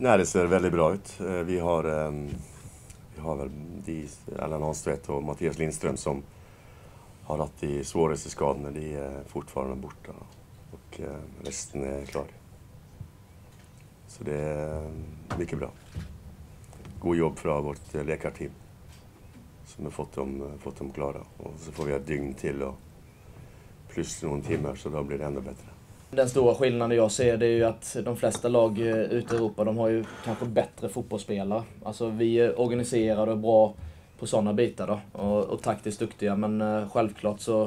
Nej, det ser väldigt bra ut. Eh, vi har, ehm, vi har väl de, Allan Hanstvedt och Mattias Lindström som har haft de svåraste skadorna. De är fortfarande borta och eh, resten är klar. Så det är ehm, mycket bra. God jobb från vårt eh, läkarteam som har fått dem, fått dem klara. Och så får vi ett dygn till och plus någon timmar så då blir det ännu bättre. Den stora skillnaden jag ser det är ju att de flesta lag eh, ute i Europa de har ju kanske bättre fotbollsspelare. Alltså vi är organiserade och bra på sådana bitar då. Och, och taktiskt duktiga men eh, självklart så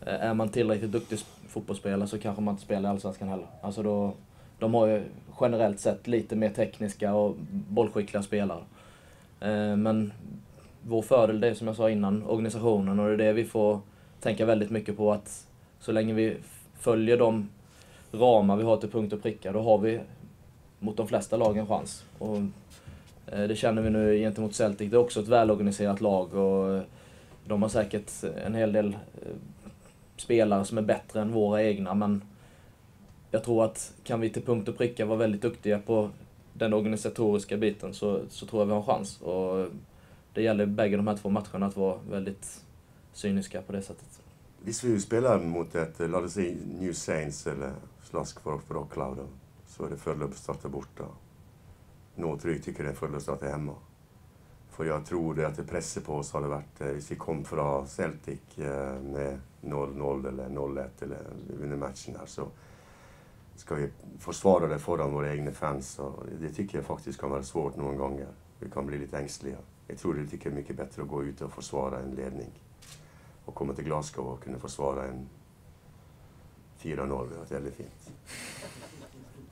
eh, är man tillräckligt duktig fotbollsspelare så kanske man inte spelar i Allsvenskan heller. Alltså då, de har ju generellt sett lite mer tekniska och bollskickliga spelare. Men vår fördel det är som jag sa innan, organisationen och det är det vi får tänka väldigt mycket på att så länge vi följer de ramar vi har till punkt och pricka, då har vi mot de flesta lag en chans. Och, eh, det känner vi nu gentemot Celtic. Det är också ett välorganiserat lag och eh, de har säkert en hel del eh, spelare som är bättre än våra egna, men jag tror att kan vi till punkt och pricka vara väldigt duktiga på den organisatoriska biten så, så tror jag vi har en chans. Och det gäller bägge de här två matcherna att vara väldigt cyniska på det sättet. Visst vi spelar mot ett, låt oss säga New Saints eller Slask för Rockcloud, så är det fördel att starta borta. Nå tycker det är fördel att starta hemma. För jag tror det att det pressar på oss har det varit, om vi kom från Celtic eh, med 0-0 eller 0-1 eller vinner matchen här så ska vi försvara det föran våra egna fans. Och det tycker jag faktiskt kan vara svårt någon gånger. Vi kan bli lite ängsliga. Jag tror det tycker är mycket bättre att gå ut och försvara en ledning. Och komma till Glasgow och kunna försvara en 4-0. Det var väldigt fint.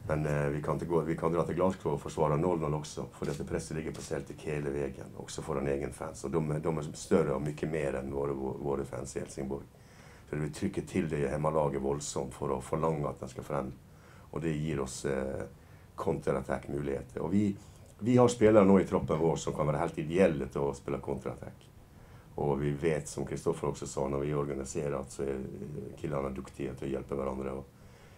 Men eh, vi, kan inte gå, vi kan dra till Glasgow och försvara 0-0 också. För att pressen ligger på Celtic hela vägen. Också för en egen fans. Och de, de är större och mycket mer än våra, våra fans i Helsingborg. Så vi trycker till det i hemmalaget våldsamt för att förlänga att den ska fram. Och det ger oss eh, kontraattackmöjligheter. Och vi, vi har spelare nu i troppen vår som kan vara helt ideella till att spela kontraattack. Och vi vet, som Kristoffer också sa, när vi är organiserat så är killarna duktiga till att hjälpa varandra och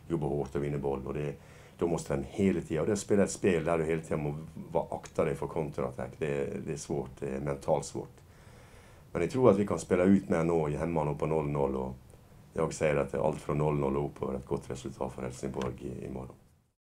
jobba hårt och vinna boll. Och det, då måste han hela tiden, och det spela ett spel där du hela tiden måste vara akta dig för kontraattack. Det, det är svårt, det är mentalt svårt. Men jag tror att vi kan spela ut med nu hemma nu på 0-0 och jag säger att det är allt från 0-0 och uppåt ett gott resultat för Helsingborg imorgon.